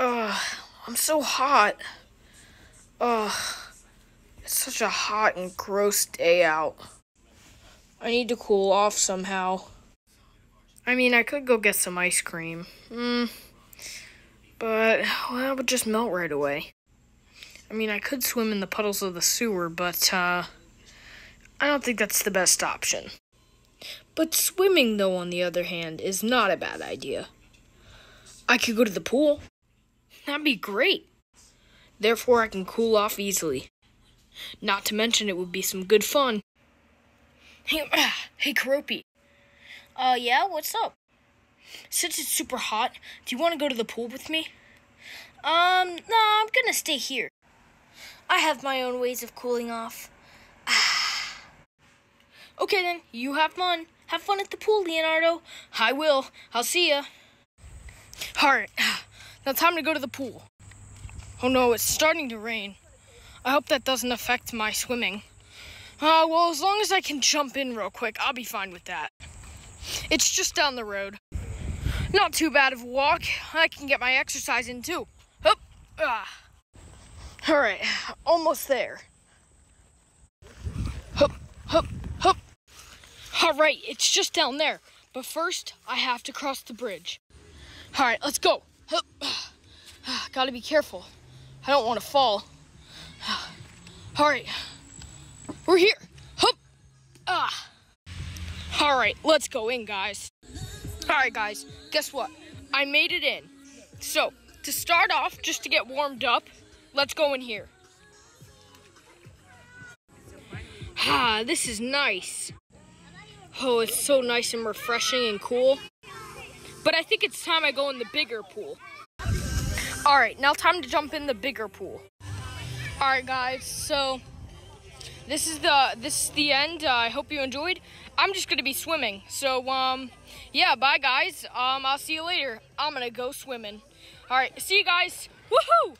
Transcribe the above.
Ugh, I'm so hot. Ugh, it's such a hot and gross day out. I need to cool off somehow. I mean, I could go get some ice cream. Hmm. But, well, it would just melt right away. I mean, I could swim in the puddles of the sewer, but, uh, I don't think that's the best option. But swimming, though, on the other hand, is not a bad idea. I could go to the pool. That'd be great. Therefore, I can cool off easily. Not to mention, it would be some good fun. Hey, hey, Karopi. Uh, yeah, what's up? Since it's super hot, do you want to go to the pool with me? Um, no, I'm gonna stay here. I have my own ways of cooling off. okay, then, you have fun. Have fun at the pool, Leonardo. I will. I'll see ya. Alright, now time to go to the pool. Oh no, it's starting to rain. I hope that doesn't affect my swimming. Uh, well, as long as I can jump in real quick, I'll be fine with that. It's just down the road. Not too bad of a walk. I can get my exercise in too. Hup, ah. All right, almost there. Hup, hup, hup. All right, it's just down there. But first, I have to cross the bridge. All right, let's go. Gotta be careful. I don't want to fall. All right, we're here. Hup. Ah. All right, let's go in, guys. All right, guys, guess what? I made it in. So, to start off, just to get warmed up, let's go in here. Ah, this is nice. Oh, it's so nice and refreshing and cool. But I think it's time I go in the bigger pool. All right, now time to jump in the bigger pool. All right, guys, so this is the this is the end. Uh, I hope you enjoyed. I'm just gonna be swimming. So um, yeah, bye guys. Um, I'll see you later. I'm gonna go swimming. All right, see you guys. Woohoo!